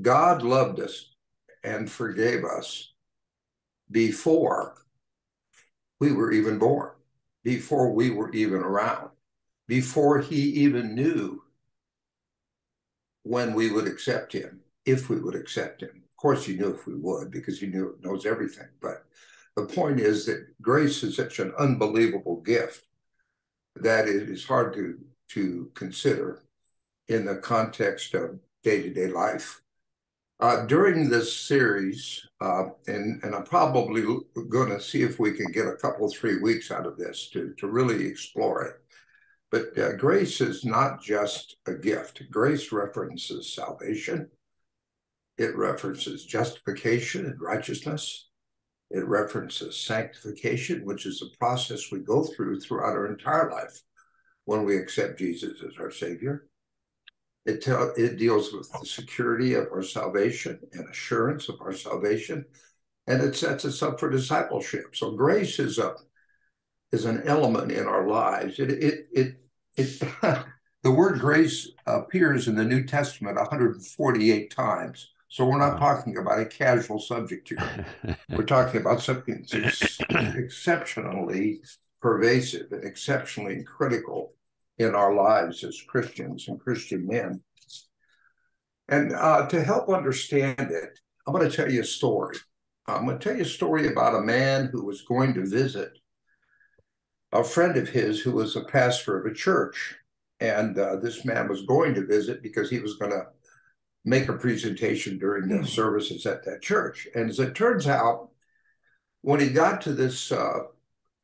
God loved us and forgave us before we were even born, before we were even around, before he even knew when we would accept him, if we would accept him. Of course, he knew if we would because he knew knows everything. But the point is that grace is such an unbelievable gift that it is hard to to consider in the context of day-to-day life. Uh, during this series, uh, and, and I'm probably going to see if we can get a couple, three weeks out of this to, to really explore it. But uh, grace is not just a gift. Grace references salvation. It references justification and righteousness. It references sanctification, which is a process we go through throughout our entire life when we accept Jesus as our Savior. It, tell, it deals with the security of our salvation and assurance of our salvation, and it sets us up for discipleship. So grace is a is an element in our lives. It it it, it the word grace appears in the New Testament 148 times. So we're not wow. talking about a casual subject here. we're talking about something that's exceptionally pervasive and exceptionally critical in our lives as Christians and Christian men. And uh, to help understand it, I'm going to tell you a story. I'm going to tell you a story about a man who was going to visit a friend of his who was a pastor of a church. And uh, this man was going to visit because he was going to make a presentation during the hmm. services at that church. And as it turns out, when he got to this uh,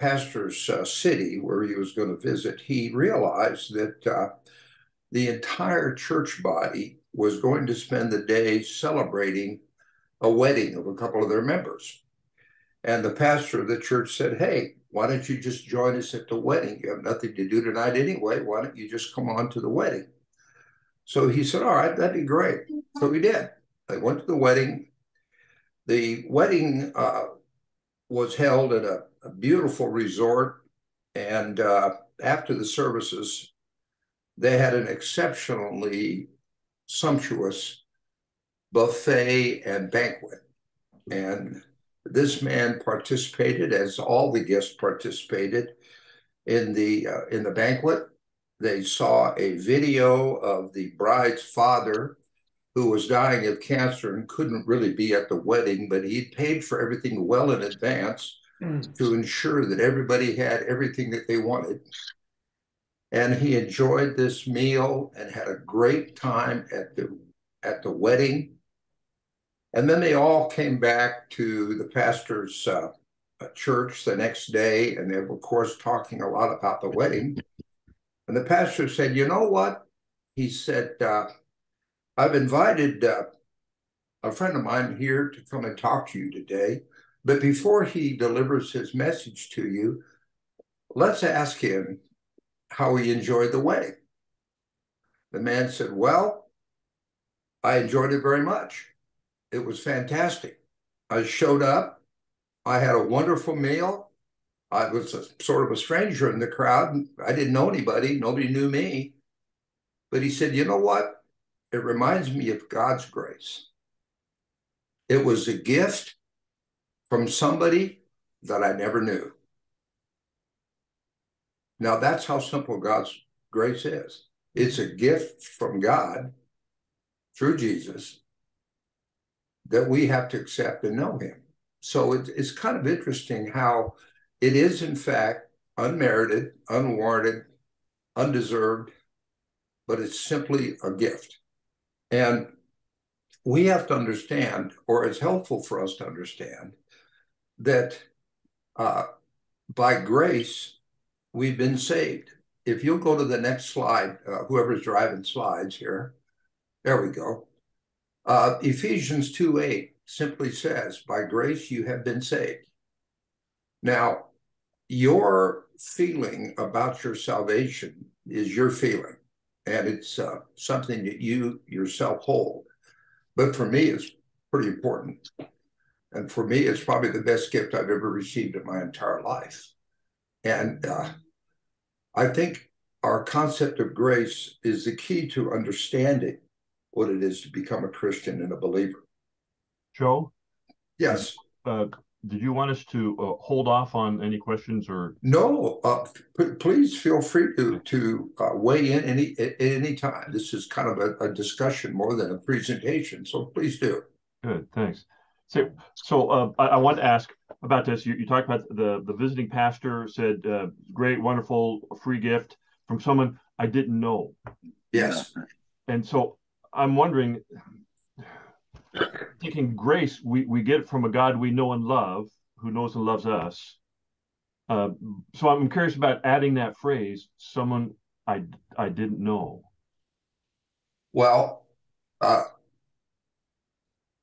pastor's uh, city where he was going to visit, he realized that uh, the entire church body was going to spend the day celebrating a wedding of a couple of their members. And the pastor of the church said, Hey, why don't you just join us at the wedding? You have nothing to do tonight anyway. Why don't you just come on to the wedding? So he said, All right, that'd be great. So he did. They went to the wedding. The wedding uh, was held at a a beautiful resort. And uh, after the services, they had an exceptionally sumptuous buffet and banquet. And this man participated, as all the guests participated, in the uh, in the banquet. They saw a video of the bride's father, who was dying of cancer and couldn't really be at the wedding, but he paid for everything well in advance. To ensure that everybody had everything that they wanted. And he enjoyed this meal and had a great time at the at the wedding. And then they all came back to the pastor's uh, church the next day, and they were, of course, talking a lot about the wedding. And the pastor said, "You know what?" He said, uh, "I've invited uh, a friend of mine here to come and talk to you today." But before he delivers his message to you, let's ask him how he enjoyed the wedding. The man said, Well, I enjoyed it very much. It was fantastic. I showed up. I had a wonderful meal. I was a, sort of a stranger in the crowd. I didn't know anybody. Nobody knew me. But he said, You know what? It reminds me of God's grace. It was a gift from somebody that I never knew. Now, that's how simple God's grace is. It's a gift from God through Jesus that we have to accept and know Him. So it, it's kind of interesting how it is, in fact, unmerited, unwarranted, undeserved, but it's simply a gift. And we have to understand, or it's helpful for us to understand, that uh, by grace we've been saved. If you'll go to the next slide, uh, whoever's driving slides here, there we go. Uh, Ephesians 2 8 simply says, By grace you have been saved. Now, your feeling about your salvation is your feeling, and it's uh, something that you yourself hold. But for me, it's pretty important. And for me, it's probably the best gift I've ever received in my entire life. And uh, I think our concept of grace is the key to understanding what it is to become a Christian and a believer. Joe? Yes. Uh, did you want us to uh, hold off on any questions or? No, uh, p- please feel free to, to uh, weigh in any, at any time. This is kind of a, a, discussion more than a presentation, so please do. Good, thanks. So, so uh, I, I, want to ask about this. You, you talked about the, the visiting pastor said, uh, great, wonderful, free gift from someone I didn't know. Yes. And so I'm wondering, taking grace, we, we get it from a God we know and love, who knows and loves us. Uh, so I'm curious about adding that phrase, someone I, I didn't know. Well, uh,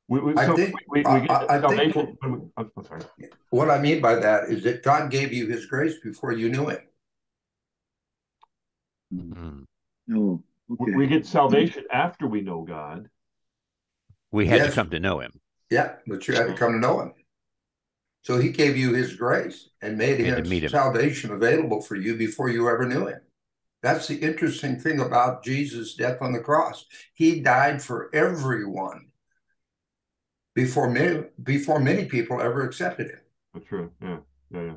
we, we, I so think, we, we get I, I think what, I'm sorry. what I mean by that is that God gave you his grace before you knew it. Mm-hmm. Oh, okay. We get salvation after we know God. We had yes. to come to know him. Yeah, but you had to come to know him. So he gave you his grace and made him, him salvation available for you before you ever knew him. That's the interesting thing about Jesus' death on the cross. He died for everyone before many before many people ever accepted him. That's true. Yeah. Yeah. yeah.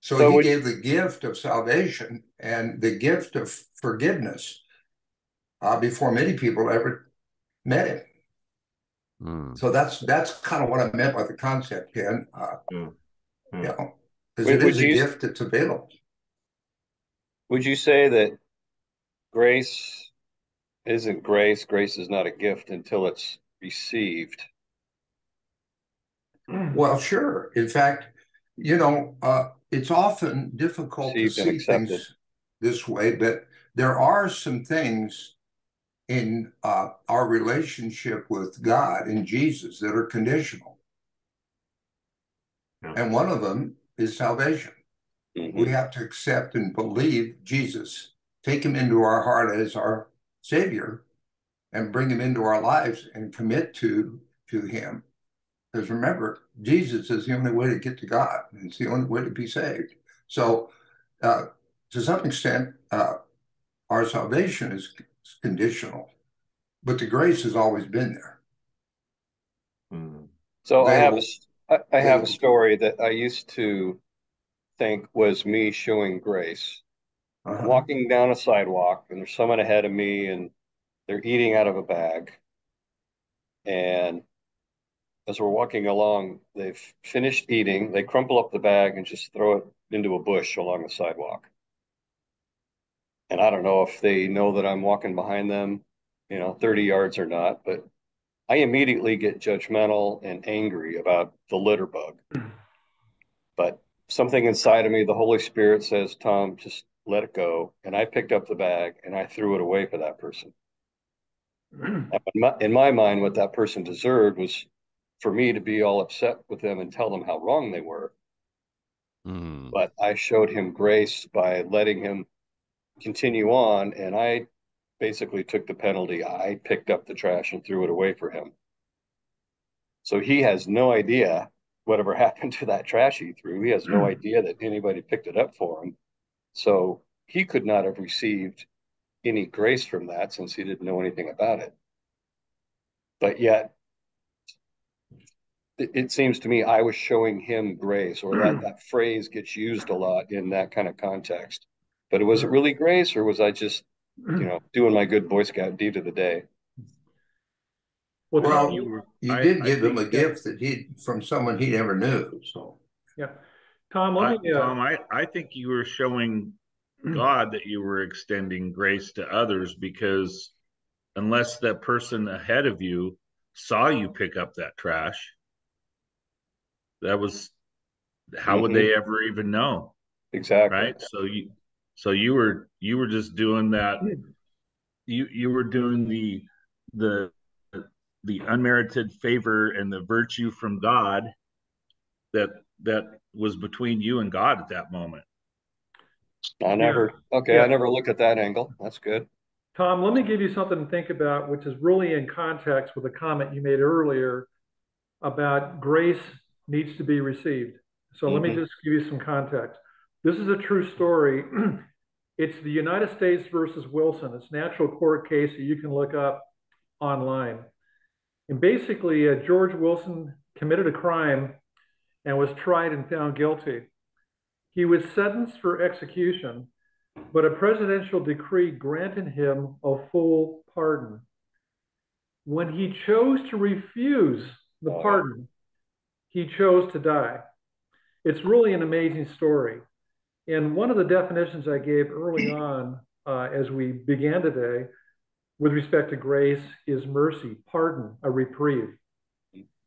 So, so he gave the gift of salvation and the gift of forgiveness uh, before many people ever met him. Mm. So that's that's kind of what I meant by the concept, Ken. Uh, yeah. Yeah. You know, because it is a you, gift that's available. Would you say that grace isn't grace? Grace is not a gift until it's received. Well, sure. In fact, you know, uh, it's often difficult to see things this way, but there are some things in uh, our relationship with God and Jesus that are conditional. Yeah. And one of them is salvation. Mm-hmm. We have to accept and believe Jesus, take him into our heart as our Savior, and bring him into our lives and commit to, to him. Because remember, Jesus is the only way to get to God, and it's the only way to be saved. So, uh, to some extent, uh, our salvation is conditional, but the grace has always been there. Hmm. So I have a, I have a story that I used to think was me showing grace. Uh-huh. Walking down a sidewalk, and there's someone ahead of me, and they're eating out of a bag. And as we're walking along, they've finished eating. They crumple up the bag and just throw it into a bush along the sidewalk and I don't know if they know that I'm walking behind them, you know, 30 yards or not, but I immediately get judgmental and angry about the litter bug. But something inside of me, the Holy Spirit says, Tom, just let it go. And I picked up the bag and I threw it away for that person. in, my, in my mind, what that person deserved was for me to be all upset with them and tell them how wrong they were. Mm. But I showed him grace by letting him continue on, and I basically took the penalty. I picked up the trash and threw it away for him. So he has no idea whatever happened to that trash he threw. He has no hmm. idea that anybody picked it up for him. So he could not have received any grace from that since he didn't know anything about it. But yet, it, it seems to me I was showing him grace, or that, that phrase gets used a lot in that kind of context. But was it really grace, or was I just, you know, doing my good Boy Scout deed of the day? Well, well you, were, you I, did give him a that, gift that he from someone he never knew. So yeah, Tom. Let me, uh, Tom, I I think you were showing God that you were extending grace to others because unless that person ahead of you saw you pick up that trash, that was how mm-hmm. would they ever even know? Exactly. Right. So you so you were you were just doing that. You you were doing the the the unmerited favor and the virtue from God that that was between you and God at that moment. I never okay, yeah. I never look at that angle. That's good. Tom, let me give you something to think about, which is really in context with a comment you made earlier about grace needs to be received. So mm-hmm. let me mm-hmm. just give you some context. This is a true story. It's the United States versus Wilson. It's natural court case that you can look up. online. And basically, uh, George Wilson committed a crime and was tried and found guilty. He was sentenced for execution, but a presidential decree granted him a full pardon. When he chose to refuse the pardon, he chose to die. It's really an amazing story. And one of the definitions I gave early on uh, as we began today with respect to grace is mercy, pardon, a reprieve.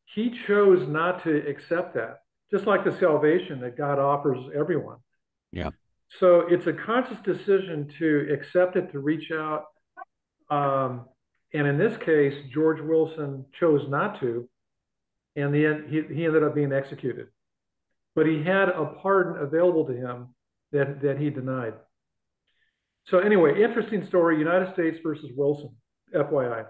He chose not to accept that, just like the salvation that God offers everyone. Yeah. So it's a conscious decision to accept it, to reach out. Um, and in this case, George Wilson chose not to, and the, he, he ended up being executed. But he had a pardon available to him that, that he denied. So anyway, interesting story, United States versus Wilson, FYI.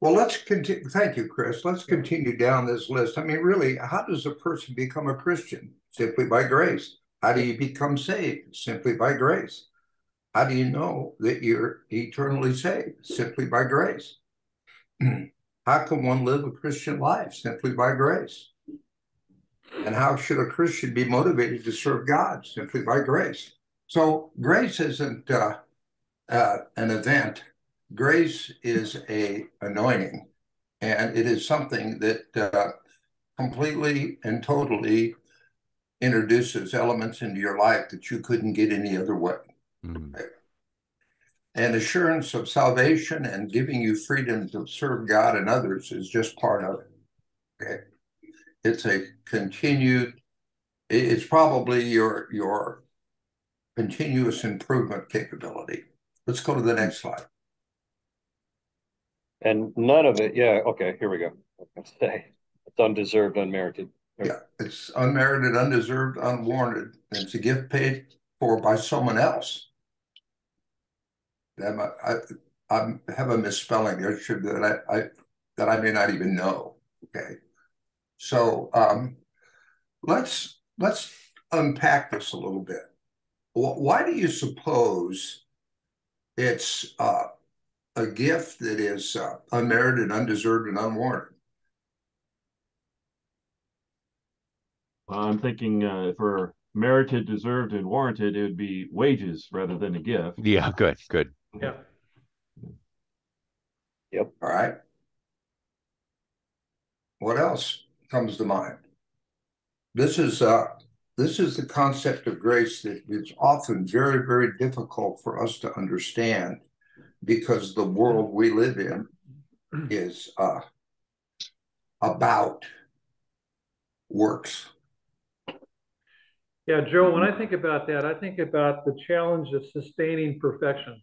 Well, let's continue. Thank you, Chris. Let's continue down this list. I mean, really, how does a person become a Christian? Simply by grace. How do you become saved? Simply by grace. How do you know that you're eternally saved? Simply by grace. how can one live a Christian life? Simply by grace. And how should a Christian be motivated to serve God? Simply by grace. So grace isn't uh, uh, an event. Grace is a anointing, and it is something that uh, completely and totally introduces elements into your life that you couldn't get any other way. Mm-hmm. And assurance of salvation and giving you freedom to serve God and others is just part of it. Okay, it's a continued. It's probably your your continuous improvement capability. Let's go to the next slide. And none of it, yeah, okay, here we go. Say it's undeserved, unmerited. Yeah, it's unmerited, undeserved, unwarranted. It's a gift paid for by someone else. I, I, I have a misspelling there should that I, I that I may not even know. Okay, so um, let's let's unpack this a little bit why do you suppose it's uh, a gift that is uh, unmerited, undeserved, and unwarranted? Well, I'm thinking uh, for merited, deserved, and warranted, it would be wages rather than a gift. Yeah, good, good. Yeah. Yep. All right. What else comes to mind? This is uh, this is the concept of grace that is often very, very difficult for us to understand because the world we live in is uh, about works. Yeah, Joe, when I think about that, I think about the challenge of sustaining perfection.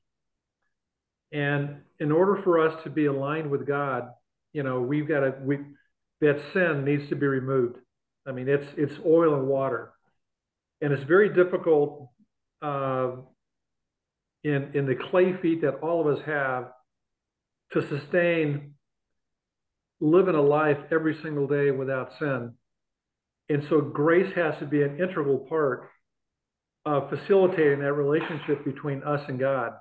And in order for us to be aligned with God, you know, we've got to, we, that sin needs to be removed. I mean, it's, it's oil and water and it's very difficult uh, in in the clay feet that all of us have to sustain living a life every single day without sin. And so grace has to be an integral part of facilitating that relationship between us and God.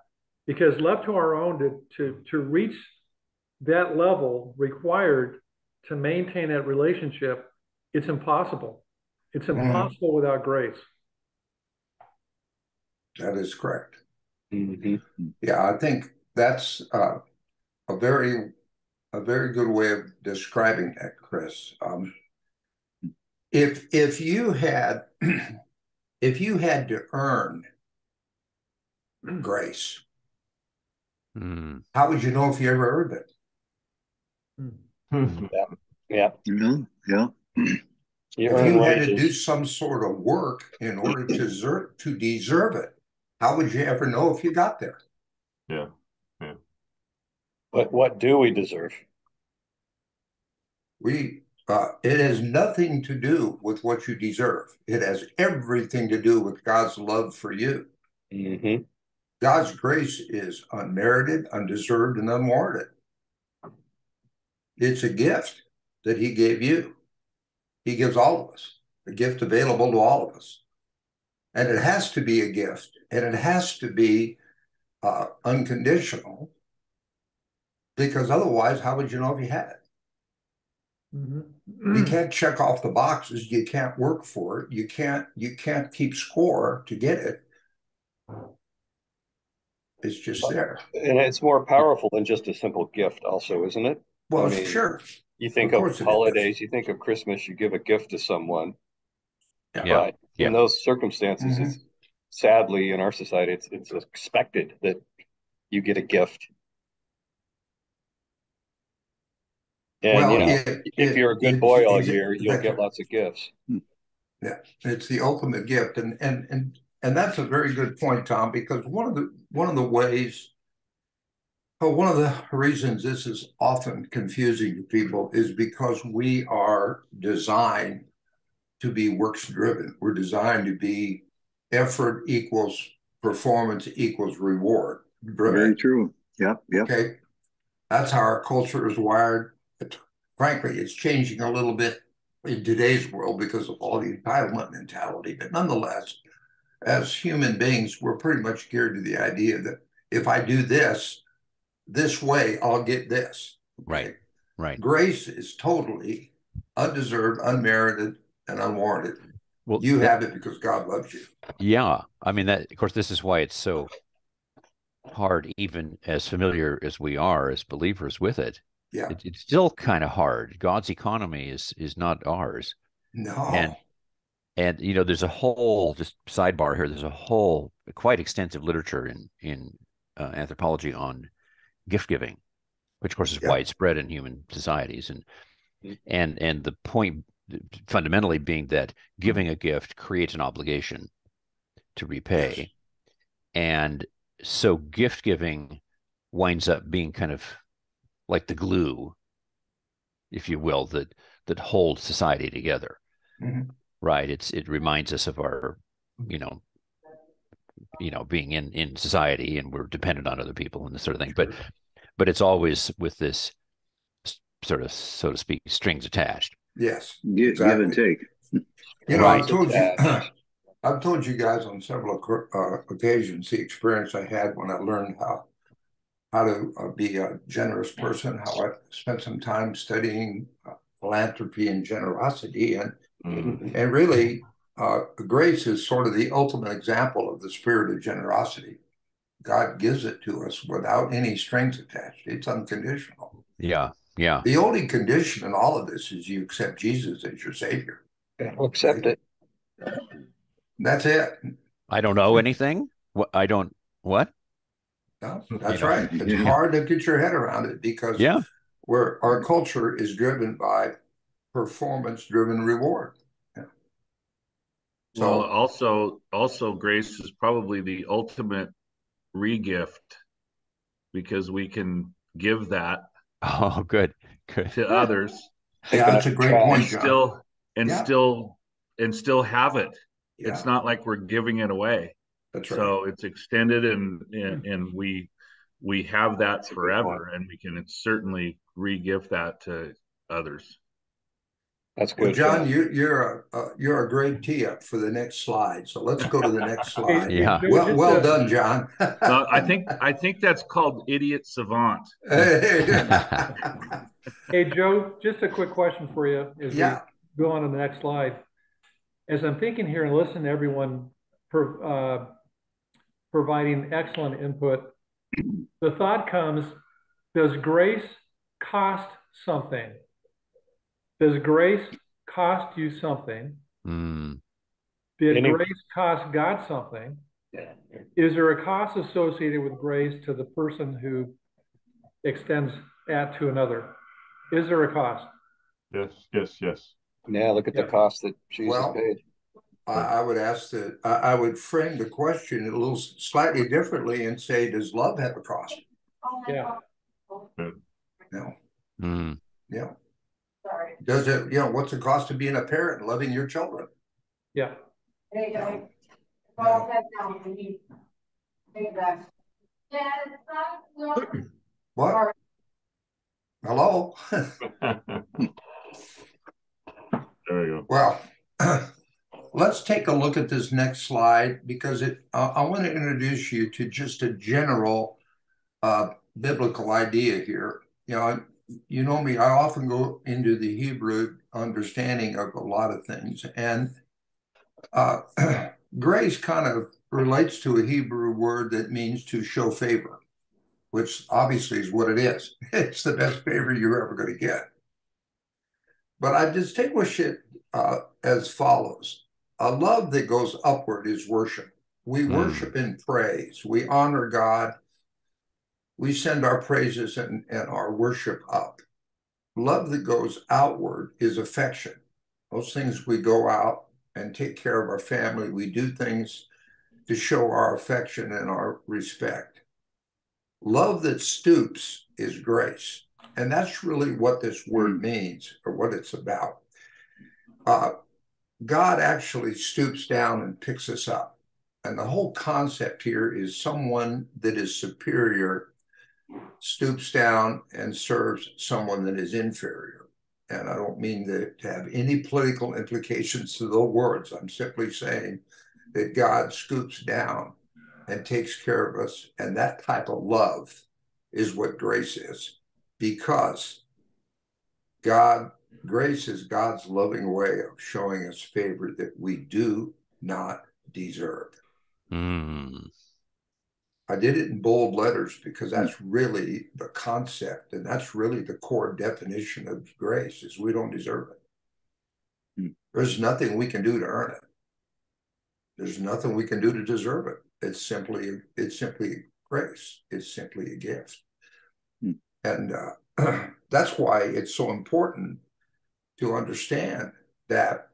Because left to our own to, to, to reach that level required to maintain that relationship, it's impossible. It's mm-hmm. impossible mm. without grace. That is correct. Mm-hmm. Yeah, I think that's uh, a very a very good way of describing that, Chris. Um, if if you had if you had to earn grace, mm. how would you know if you ever earned it? Mm. Yeah. Yeah. Yeah. You if you had to do some sort of work in order to deserve, to deserve it, how would you ever know if you got there? Yeah. Yeah. But what do we deserve? We uh, it has nothing to do with what you deserve. It has everything to do with God's love for you. Mm-hmm. God's grace is unmerited, undeserved, and unwarranted. It's a gift that He gave you. He gives all of us, a gift available to all of us. And it has to be a gift and it has to be uh, unconditional because otherwise, how would you know if you had it? Mm-hmm. You can't check off the boxes. You can't work for it. You can't. You can't keep score to get it. It's just there. And it's more powerful than just a simple gift, also, isn't it? Well, I mean, sure. You think Of of, course it is. holidays, you think of Christmas, you give a gift to someone. Yeah. Yeah. But yeah. in those circumstances, Mhm. it's sadly in our society, it's it's expected that you get a gift. And Well, you know, it- if it- you're a good it- boy all it- year, you'll that- get lots of gifts. Yeah, it's the ultimate gift, and and and and that's a very good point, Tom. Because one of the one of the ways, well, one of the reasons this is often confusing to people is because we are designed to be works driven. We're designed to be effort equals performance equals reward Very true. Yep, yep. Okay, that's how our culture is wired. But frankly, it's changing a little bit in today's world because of all the entitlement mentality. But nonetheless, as human beings, we're pretty much geared to the idea that if I do this this way, I'll get this. Right. Right. Grace is totally undeserved, unmerited, and unwarranted. Well, You that- have it because God loves you. Yeah, I mean that. Of course, this is why it's so hard, even as familiar as we are as believers with it. Yeah. It, it's still kind of hard. God's economy is is not ours, No. and and you know, there's a whole just sidebar here. There's a whole quite extensive literature in in uh, anthropology on gift giving, which of course is Yeah. widespread in human societies, and Mhm. and and the point fundamentally being that giving a gift creates an obligation to repay. Yes. And so gift giving winds up being kind of like the glue, if you will, that that holds society together. Mhm. Right. It's it reminds us of our, you know, you know, being in in society and we're dependent on other people and this sort of thing. But but it's always with this sort of so to speak strings attached. yes. Give, give and take. You know, Right. I've told you, I've told you guys on several uh, occasions the experience I had when I learned how how to uh, be a generous person. How I spent some time studying uh, philanthropy and generosity, and Mhm. and really, uh, grace is sort of the ultimate example of the spirit of generosity. God gives it to us without any strings attached. It's unconditional. Yeah. Yeah. The only condition in all of this is you accept Jesus as your savior. I'll accept it. That's it. I don't know anything. I don't what? No, that's know, right. It's yeah. hard to get your head around it because Yeah. where our culture is driven by performance driven reward. Yeah. Well, So also, also grace is probably the ultimate regift because we can give that Oh, good. Good. to others yeah, that's a great Trash. point, and John. still and Yeah. still and still have it. yeah, It's not like we're giving it away. that's right. So it's extended and, and hmm. and we we have that a good forever and we can certainly re-gift that to others. That's Well. John, you, you're a uh, you're a great tee up for the next slide. So let's go to the next slide. Yeah. Well, well uh, done, John. Uh, I think I think that's called idiot savant. Hey, Joe, just a quick question for you as Yeah. we go on to the next slide. As I'm thinking here and listening to everyone pro- uh, providing excellent input, the thought comes, does grace cost something? Does grace cost you something? Mm, Did Any- grace cost God something? Is there a cost associated with grace to the person who extends that to another? Is there a cost? Yes, yes, yes. Yeah, look at the cost that Jesus Well, paid. I, I would ask that I, I would frame the question a little slightly differently and say, does love have a cost? Yeah. No. mm, Yeah. Does it, you know, what's the cost of being a parent and loving your children? Yeah. What? Hello? There you go. Well, let's take a look at this next slide because it, uh, I want to introduce you to just a general uh, biblical idea here. You know, you know me, I often go into the Hebrew understanding of a lot of things. And uh, grace kind of relates to a Hebrew word that means to show favor, which obviously is what it is. It's the best favor you're ever going to get. But I distinguish it uh, as follows a love that goes upward is worship. We mm. worship in praise, we honor God we send our praises and, and our worship up. Love that goes outward is affection. Those things we go out and take care of our family. We do things to show our affection and our respect. Love that stoops is grace. And that's really what this word means or what it's about. Uh, God actually stoops down and picks us up. And the whole concept here is someone that is superior stoops down and serves someone that is inferior. And I don't mean that to have any political implications to those words. I'm simply saying that God scoops down and takes care of us. And that type of love is what grace is because God, grace is God's loving way of showing us favor that we do not deserve. Mm. I did it in bold letters because hmm. that's really the concept and that's really the core definition of grace is we don't deserve it. Mm. There's nothing we can do to earn it. There's nothing we can do to deserve it. It's simply it's simply grace. It's simply a gift. Mm. And uh, that's why it's so important to understand that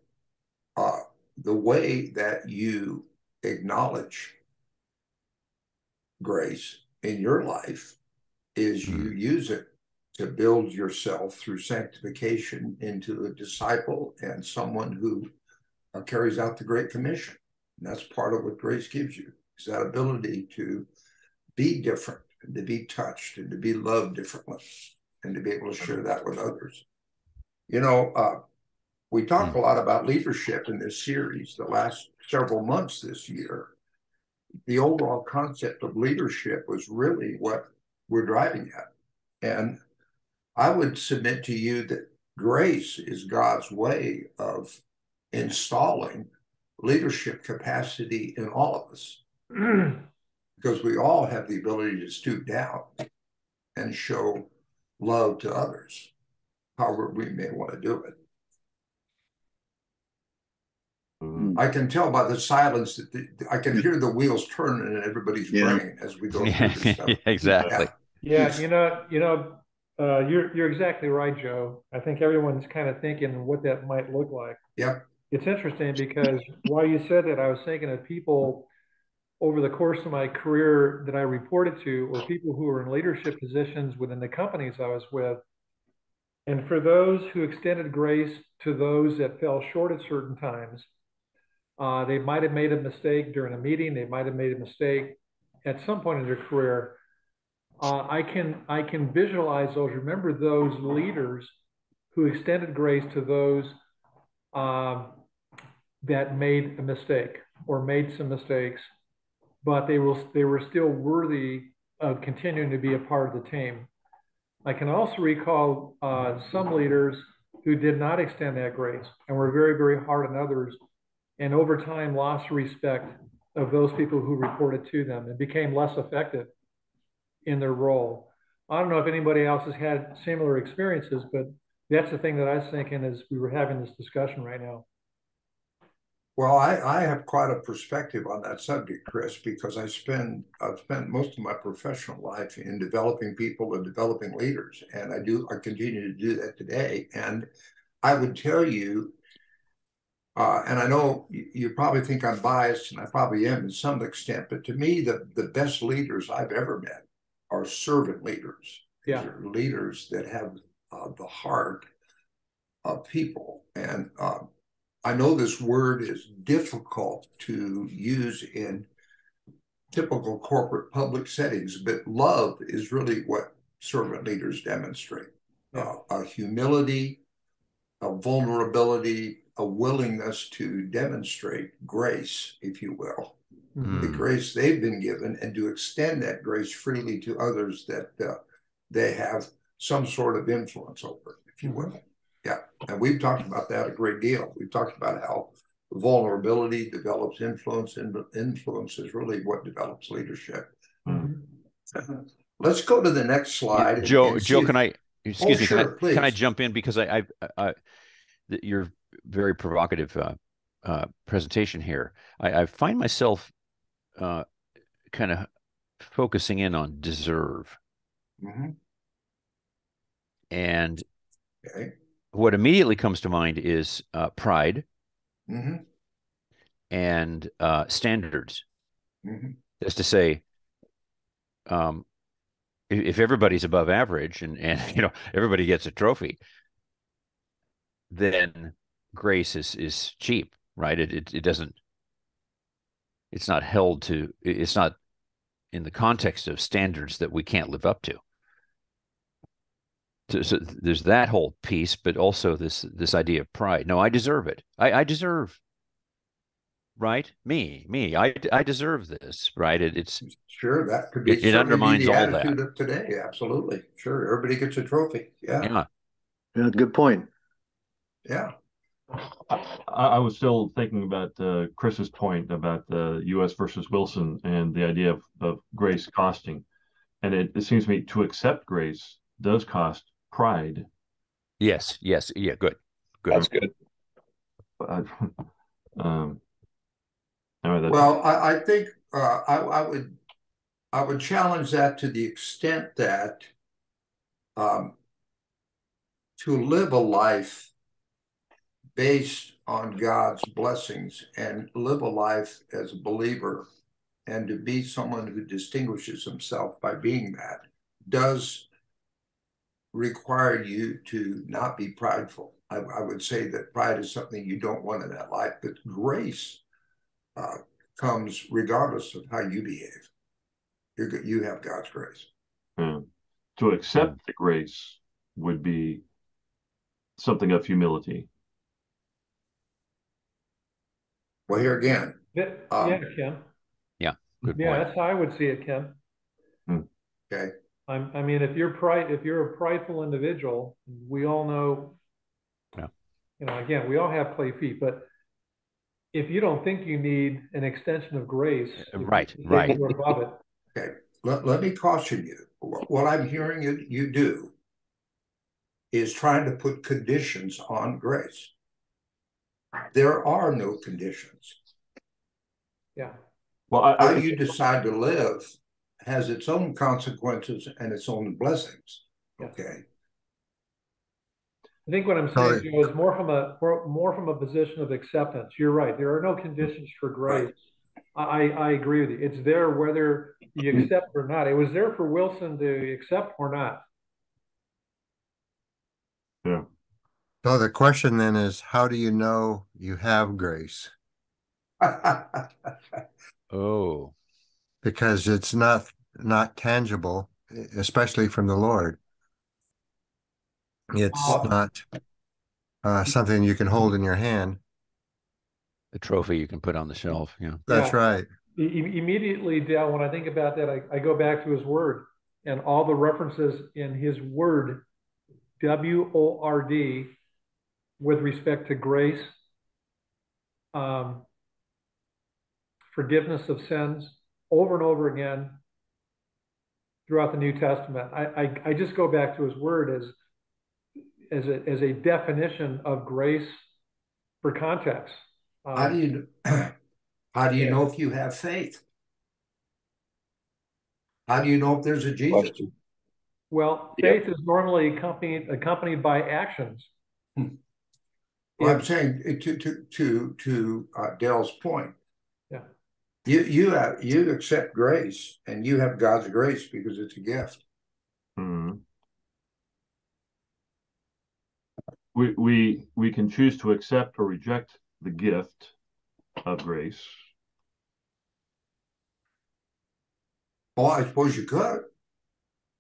uh, the way that you acknowledge grace in your life is mm-hmm. you use it to build yourself through sanctification into a disciple and someone who uh, carries out the Great Commission. And that's part of what grace gives you is that ability to be different and to be touched and to be loved differently and to be able to share that with others. You know, uh, we talk mm-hmm. a lot about leadership in this series the last several months this year the overall concept of leadership was really what we're driving at. And I would submit to you that grace is God's way of installing leadership capacity in all of us. because we all have the ability to stoop down and show love to others, however we may want to do it. Mm-hmm. I can tell by the silence that the, I can hear the wheels turning in everybody's yeah. brain as we go yeah. through this stuff. exactly. Yeah. yeah, you know, you know, uh, you're you're exactly right, Joe. I think everyone's kind of thinking what that might look like. Yeah. It's interesting because while you said that, I was thinking of people over the course of my career that I reported to, or people who were in leadership positions within the companies I was with. And for those who extended grace to those that fell short at certain times, uh, they might have made a mistake during a meeting. They might have made a mistake at some point in their career. Uh, I can I can visualize those. Remember those leaders who extended grace to those uh, that made a mistake or made some mistakes, but they will they were still worthy of continuing to be a part of the team. I can also recall uh, some leaders who did not extend that grace and were very very hard on others and over time lost respect of those people who reported to them and became less effective in their role. I don't know if anybody else has had similar experiences, but that's the thing that I was thinking as we were having this discussion right now. Well, I, I have quite a perspective on that subject, Chris, because I spend I've spent most of my professional life in developing people and developing leaders, and I do I continue to do that today. And I would tell you uh, and I know you, you, probably think I'm biased, and I probably am in some extent, but to me, the, the best leaders I've ever met are servant leaders. Yeah. Leaders that have uh, the heart of people. And uh, I know this word is difficult to use in typical corporate public settings, but love is really what servant leaders demonstrate yeah. uh, a humility, a vulnerability, a willingness to demonstrate grace, if you will, mm-hmm. the grace they've been given and to extend that grace freely to others that uh, they have some sort of influence over, if you will. Yeah. And we've talked about that a great deal. We've talked about how vulnerability develops influence, and influence is really what develops leadership. Mm-hmm. Let's go to the next slide. Joe, Joe, can I excuse oh, me? Sure, can, I, can I jump in because I, I, I your very provocative uh, uh, presentation here. I, I find myself uh, kind of focusing in on deserve. Mm-hmm. And okay. what immediately comes to mind is uh, pride mm-hmm. and uh, standards. Mm-hmm. That's to say, um, if, if everybody's above average and and you know everybody gets a trophy, then grace is is cheap, right? It it, it doesn't. It's not held to. It's not in the context of standards that we can't live up to. So, so, there's that whole piece, but also this this idea of pride. No, I deserve it. I, I deserve. Right, me, me. I I deserve this. Right. It, it's sure that could be. It, it undermines all that. today, absolutely. Sure, everybody gets a trophy. Yeah. Yeah. yeah good point. Yeah. I, I, was still thinking about uh, Chris's point about the U.S. versus Wilson and the idea of, of grace costing, and it, it seems to me to accept grace does cost pride. Yes, yes, yeah, good, good. That's good. Uh, um, anyway, well, I, I think uh, I, I, would I would challenge that to the extent that um, to live a life based on God's blessings and live a life as a believer and to be someone who distinguishes himself by being that does require you to not be prideful. I, I, would say that pride is something you don't want in that life, but grace uh, comes regardless of how you behave. You're, you have God's grace. Hmm. To accept the grace would be something of humility. Well, here again. Yeah, um, yeah Kim. Yeah, good yeah, point. that's how I would see it, Kim. Hmm. Okay. I'm, I mean, if you're pride, if you're a prideful individual, we all know. Yeah. You know, again, we all have play feet, but if you don't think you need an extension of grace, right, right, above it. Okay, let, let me caution you. What I'm hearing you, you do is trying to put conditions on grace. There are no conditions. Yeah. Well, I, how I, you decide to live has its own consequences and its own blessings. Okay. I think what I'm saying Joe, is more from a more from a position of acceptance. You're right. There are no conditions for grace. I, I agree with you. It's there whether you mm-hmm. accept or not. It was there for Wilson to accept or not. So the question then is, how do you know you have grace? oh, because it's not not tangible, especially from the Lord. It's oh. not uh, something you can hold in your hand. The trophy you can put on the shelf. Yeah, that's yeah. right. immediately, Dale, when I think about that, I, I go back to His Word and all the references in His Word, W O R D, with respect to grace, um, forgiveness of sins, over and over again throughout the New Testament. I, I, I just go back to his word as as a, as a definition of grace for context. Um, how do you how do you yeah. know if you have faith? How do you know if there's a Jesus? Well, faith is normally accompanied accompanied by actions. Well, I'm saying to to to to uh, Dale's point, Yeah. you you have you accept grace and you have God's grace because it's a gift. Hmm. We we we can choose to accept or reject the gift of grace. Well, I suppose you could.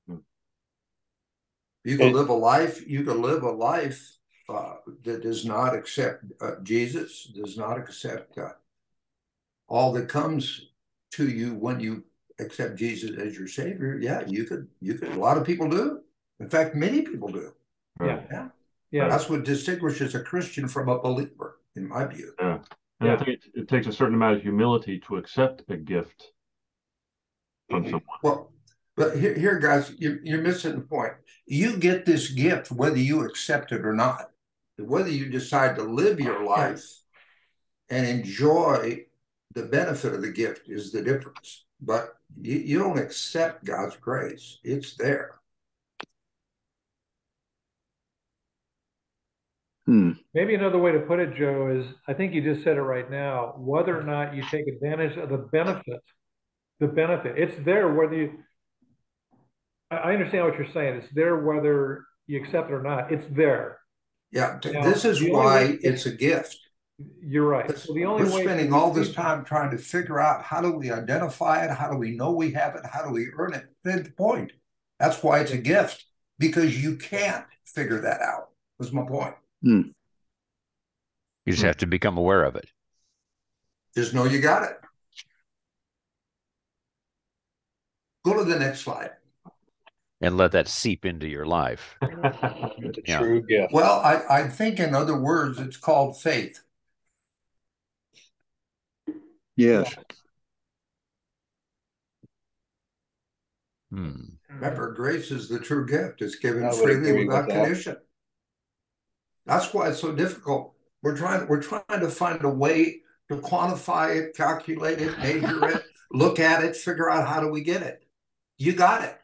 Hmm. You can live a life. You can live a life uh, that does not accept uh, Jesus, does not accept uh, all that comes to you when you accept Jesus as your savior, yeah, you could you could a lot of people do. In fact, many people do. Yeah. Yeah. Yeah. That's what distinguishes a Christian from a believer, in my view. Yeah. And yeah. I think it, it, takes a certain amount of humility to accept a gift from mm-hmm. someone. Well, but here, here guys, you're, you're missing the point. You get this gift whether you accept it or not. Whether you decide to live your life and enjoy the benefit of the gift is the difference. But you, you don't accept God's grace, it's there. Hmm. Maybe another way to put it, Joe, is I think you just said it right now. Whether or not you take advantage of the benefit, the benefit, it's there whether you. I understand what you're saying. It's there whether you accept it or not. It's there. Yeah, now, this is why it's a gift. You're right. So the only we're spending all this time trying to figure out how do we identify it, how do we know we have it, how do we earn it. That's the point. That's why it's a gift because you can't figure that out. Was my point. Hmm. You just hmm. have to become aware of it. Just know you got it. Go to the next slide. And let that seep into your life. yeah. True gift. Well, I, I think, in other words, it's called faith. Yes. Hmm. Remember, grace is the true gift. It's given freely without condition. That's why it's so difficult. We're trying we're trying to find a way to quantify it, calculate it, measure it, look at it, figure out how do we get it. You got it.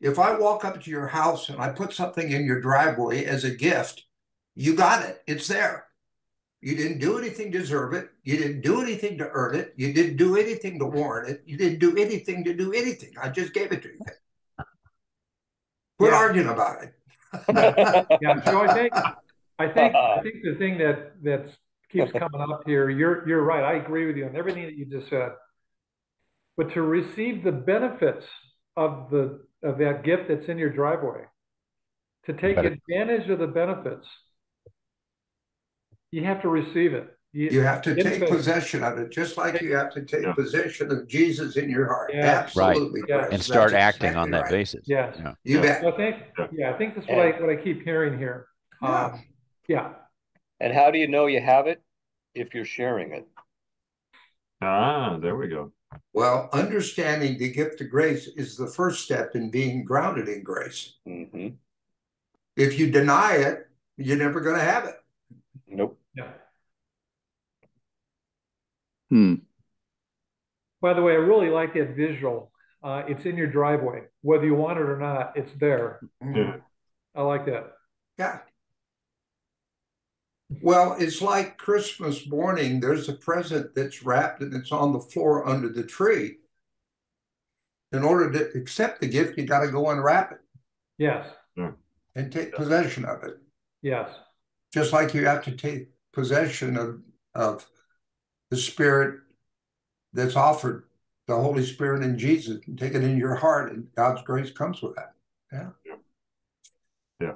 If I walk up to your house and I put something in your driveway as a gift, you got it. It's there. You didn't do anything to deserve it. You didn't do anything to earn it. You didn't do anything to warrant it. You didn't do anything to do anything. I just gave it to you. Quit yeah. arguing about it. yeah, so I think I think I think the thing that that keeps coming up here, you're you're right. I agree with you on everything that you just said. But to receive the benefits of the of that gift that's in your driveway, to take advantage of the benefits, you have to receive it. You, you have to take possession of it, just like you have to take yeah. possession of Jesus in your heart. Yeah. Absolutely, right. And start that's acting exactly on that right. basis. Yes. Yeah. You bet. I think, yeah, I think that's what I what I keep hearing here. Yeah. Um, yeah. And how do you know you have it? If you're sharing it. Ah, there we go. Well, understanding the gift of grace is the first step in being grounded in grace. Mm-hmm. If you deny it, you're never going to have it. Nope. Yeah. Hmm. By the way, I really like that visual. Uh, it's in your driveway, whether you want it or not. It's there. Mm-hmm. I like that. Yeah. Well, it's like Christmas morning. There's a present that's wrapped and it's on the floor under the tree. In order to accept the gift, you got to go unwrap it. Yes. Hmm. And take possession of it. Yes. Just like you have to take possession of, of the Spirit that's offered, the Holy Spirit in Jesus, and take it in your heart, and God's grace comes with that. Yeah. Yeah. yeah.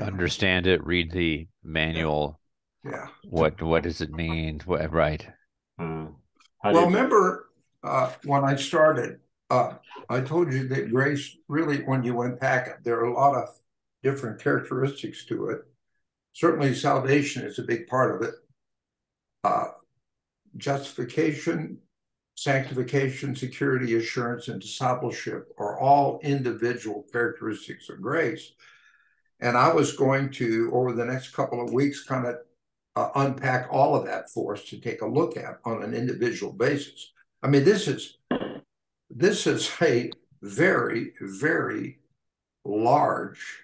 Understand it, read the manual. Yeah. What what does it mean? What right? Mm. Well, remember uh, when I started, uh, I told you that grace really, when you unpack it, there are a lot of different characteristics to it. Certainly, salvation is a big part of it. Uh, justification, sanctification, security, assurance, and discipleship are all individual characteristics of grace. And I was going to, over the next couple of weeks, kind of uh, unpack all of that for us to take a look at on an individual basis. I mean, this is this is a very, very large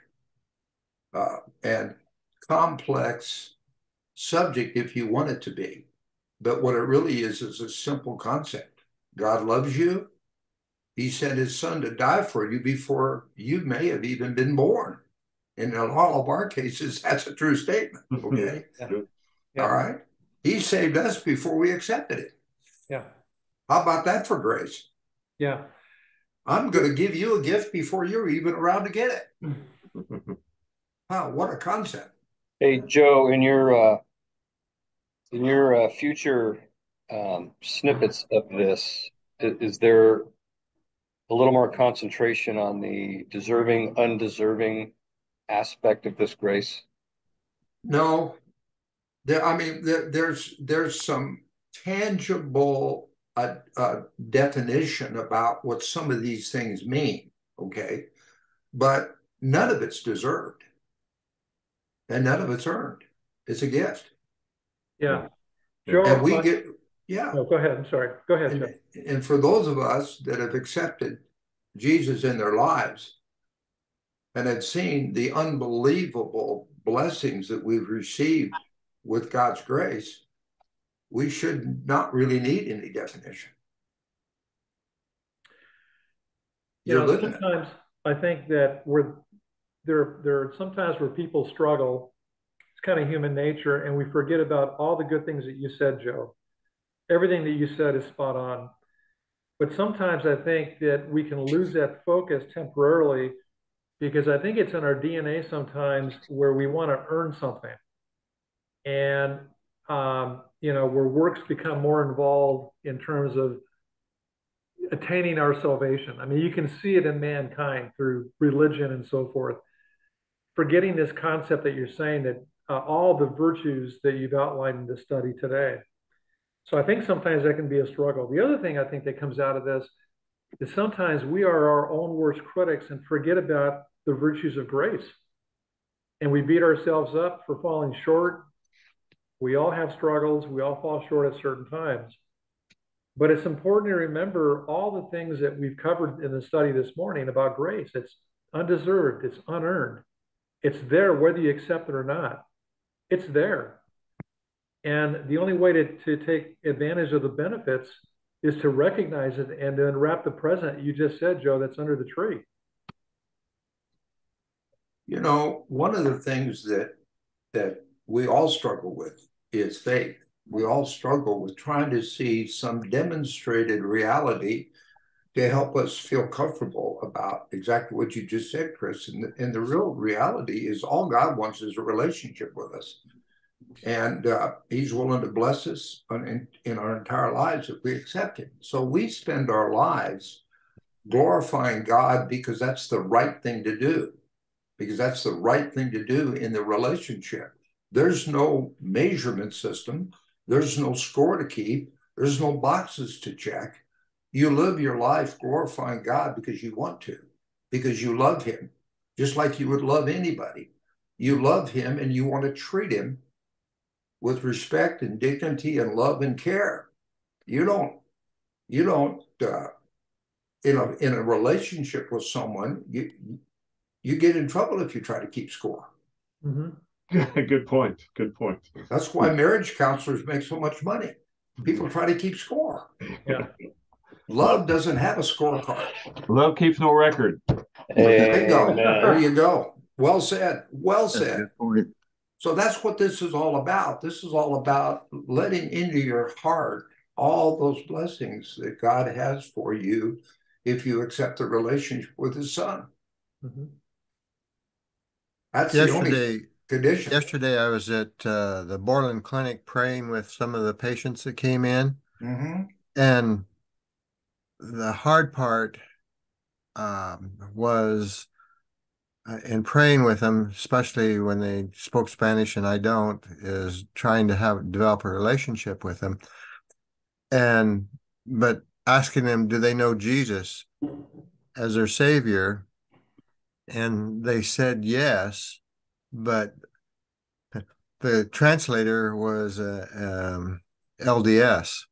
uh, and complex subject if you want it to be. But what it really is is a simple concept. God loves you. He sent his son to die for you before you may have even been born. And in all of our cases, that's a true statement. Okay. yeah. Yeah. All right. He saved us before we accepted it. Yeah. How about that for grace? Yeah. I'm going to give you a gift before you're even around to get it. wow, what a concept. Hey, Joe, in your uh, in your uh, future um, snippets of this. Is, is there a little more concentration on the deserving, undeserving aspect of this grace? No, there. I mean, there, there's there's some tangible uh, uh, definition about what some of these things mean. Okay, but none of it's deserved, and none of it's earned. It's a gift. Yeah. Joe, and we get yeah. No, go ahead. I'm sorry. Go ahead. And, and for those of us that have accepted Jesus in their lives and had seen the unbelievable blessings that we've received with God's grace, we should not really need any definition. You You're know, sometimes it. I think that we're there. There are sometimes where people struggle. It's kind of human nature, and we forget about all the good things that you said, Joe. Everything that you said is spot on. But sometimes I think that we can lose that focus temporarily because I think it's in our DNA sometimes where we want to earn something. And, um, you know, where works become more involved in terms of attaining our salvation. I mean, you can see it in mankind through religion and so forth. Forgetting this concept that you're saying that uh, all the virtues that you've outlined in this study today so I think sometimes that can be a struggle. The other thing I think that comes out of this is sometimes we are our own worst critics and forget about the virtues of grace. And we beat ourselves up for falling short. We all have struggles. We all fall short at certain times. But it's important to remember all the things that we've covered in the study this morning about grace. It's undeserved, it's unearned, it's there whether you accept it or not. It's there. And the only way to, to take advantage of the benefits is to recognize it and then wrap the present you just said, Joe, that's under the tree. You know, one of the things that that we all struggle with is faith. We all struggle with trying to see some demonstrated reality to help us feel comfortable about exactly what you just said, Chris. And the, and the real reality is all God wants is a relationship with us and uh, he's willing to bless us in, in our entire lives if we accept him. So we spend our lives glorifying God because that's the right thing to do, because that's the right thing to do in the relationship. There's no measurement system, there's no score to keep, there's no boxes to check. You live your life glorifying God because you want to, because you love him, just like you would love anybody. You love him and you want to treat him with respect and dignity and love and care. You don't, you don't, uh, in a in a relationship with someone, you you get in trouble if you try to keep score. Mm-hmm. Good point. Good point. That's why marriage counselors make so much money. People try to keep score. Yeah. Love doesn't have a scorecard. Love keeps no record. There you go. There you go. Well said. Well said. So that's what this is all about. This is all about letting into your heart all those blessings that God has for you if you accept the relationship with His Son. Mm-hmm. That's yesterday, the only condition. Yesterday, I was at uh, the Borland Clinic praying with some of the patients that came in, mm-hmm. and the hard part um, was uh, praying with them, especially when they spoke Spanish and I don't, is trying to have develop a relationship with them. And but asking them, do they know Jesus as their savior? And they said yes, but the translator was a um, LDS,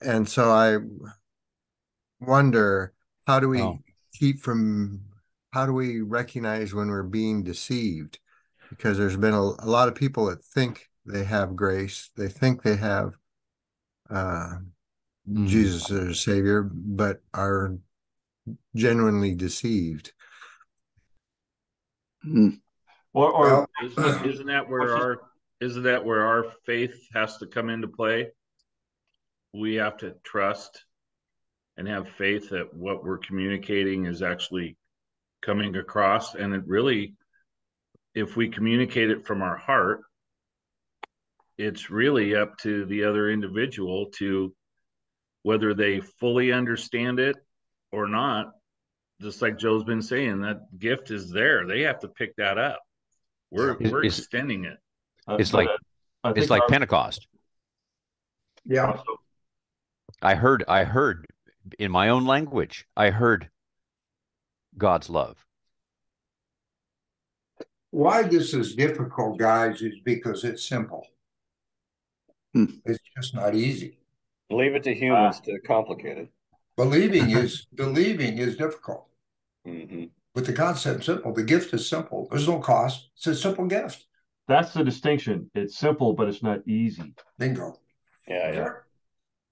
and so I wonder how do we oh. keep from how do we recognize when we're being deceived? Because there's been a, a lot of people that think they have grace, they think they have uh, mm. Jesus as Savior, but are genuinely deceived. Mm. Or, or well, isn't, isn't that where our isn't that where our faith has to come into play? We have to trust and have faith that what we're communicating is actually coming across and it really if we communicate it from our heart it's really up to the other individual to whether they fully understand it or not. Just like Joe's been saying, that gift is there. They have to pick that up. We're Is- we're is- extending it. Uh, It's but like- I It's think like our- Pentecost. Yeah. I heard, I heard in my own language, I heard God's love. Why this is difficult, guys, is because it's simple. Hmm. It's just not easy. Leave it to humans to complicate it. Believing is believing is difficult. Hmm But the concept simple. The gift is simple. There's no cost. It's a simple gift. That's the distinction. It's simple, but it's not easy. Bingo. Yeah, yeah.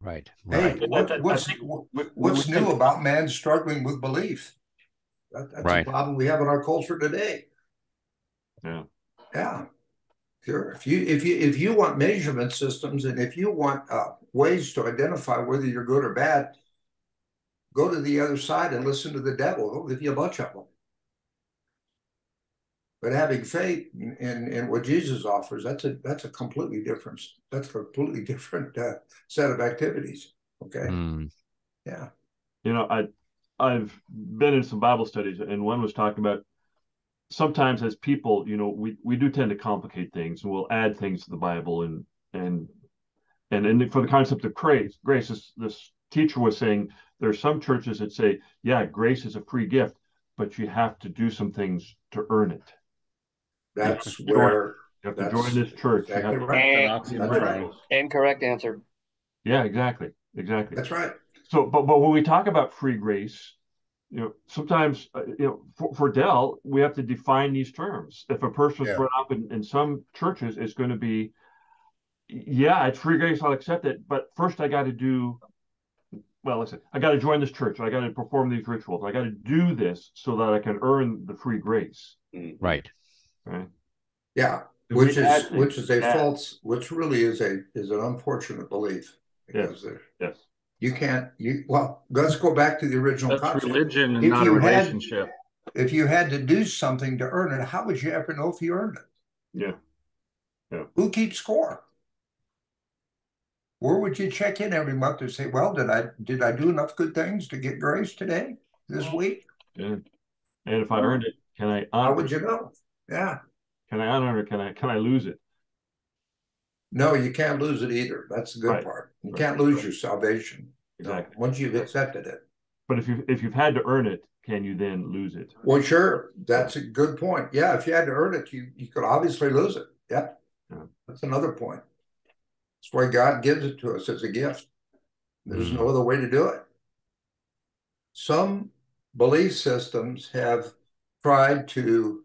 Right. Hey, Right. what, I- I what's think what- we- we- what's new can- about man struggling with belief? That, that's Right. a problem we have in our culture today. Yeah. Yeah, sure. If you if you if you want measurement systems and if you want uh, ways to identify whether you're good or bad, go to the other side and listen to the devil. He'll give you a bunch of them. But having faith in, in, in what Jesus offers, that's a that's a completely different that's a completely different uh, set of activities. Okay, Mm, yeah, You know, I I've been in some Bible studies, and one was talking about sometimes as people, you know, we we do tend to complicate things, and we'll add things to the Bible, and and and and for the concept of grace, grace, this, this teacher was saying there are some churches that say, yeah, grace is a free gift, but you have to do some things to earn it. that's Yeah. where You have to join this church. You have exactly to- right. That's an right. Incorrect answer. Yeah, exactly, exactly. That's right. So, but but when we talk about free grace, you know, sometimes uh, you know, for, for Dell, we have to define these terms. If a person's Yeah. brought up in, in some churches, it's going to be, yeah, it's free grace, I'll accept it, but first I got to do. Well, listen, I got to join this church. I got to perform these rituals. I got to do this so that I can earn the free grace. Mm-hmm. right. Right? Yeah, If which is add which is a things- false, which really is a is an unfortunate belief because there- Yes. you can't you well let's go back to the original That's concept. religion and If not a you had- relationship. If you had to do something to earn it, how would you ever know if you earned it? Yeah. Yeah. Who keeps score? Where would you check in every month to say, well, did I did I do enough good things to get grace today, this week? Yeah. And if I earned it, can I How honor would you know? Yeah. Can I honor it? Can I can I lose it? No, you can't lose it either. That's the good Right. part. You Right. can't lose your salvation. No, Exactly. once you've accepted it. But if you if you've had to earn it, can you then lose it? Well, sure. That's a good point. Yeah, if you had to earn it, you, you could obviously lose it. Yep. Yeah. That's another point. That's why God gives it to us as a gift. There's mm-hmm. no other way to do it. Some belief systems have tried to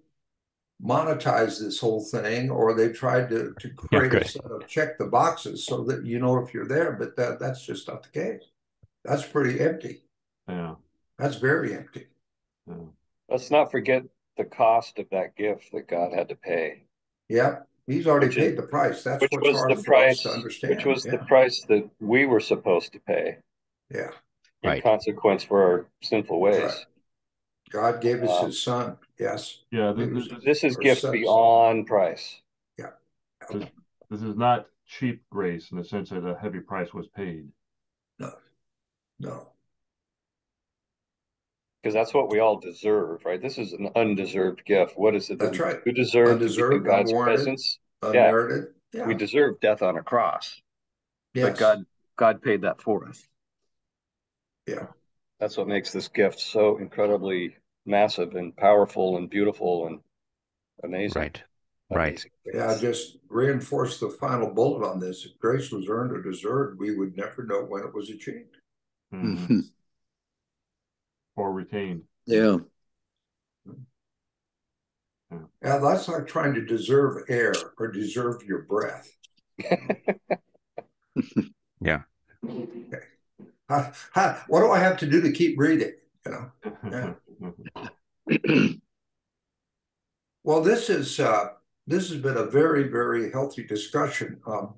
monetize this whole thing, or they tried to, to create Okay. a set of check the boxes so that you know if you're there, but that, that's just not the case. That's pretty empty. Yeah. That's very empty. yeah. Let's not forget the cost of that gift that God had to pay, Yeah, he's already Which is- paid the price. That's which what's was hard the price, to understand. which was the price that we were supposed to pay yeah. in Right. consequence for our sinful ways. Right. God gave us Uh, his son. Yes. Yeah. This, was- this, This is gift sons. beyond price. Yeah. This is not cheap grace in the sense that a heavy price was paid. No. No. Because that's what we all deserve, right? This is an undeserved gift. What is it? that That's we- right. Who deserve to be in Undeserved, God's unwarranted. presence? Unmerited. Yeah. We deserve death on a cross, yes. but God, God paid that for us. Yeah. That's what makes this gift so incredibly massive and powerful and beautiful and amazing. Right. Right. Amazing. Yeah, just reinforce the final bullet on this. If grace was earned or deserved, we would never know when it was achieved. Mhm. Or retained. Yeah. Yeah, that's like trying to deserve air or deserve your breath. Yeah. Okay. How- how- what do I have to do to keep breathing? You know. Yeah. Well, this is uh, this has been a very very healthy discussion. Um,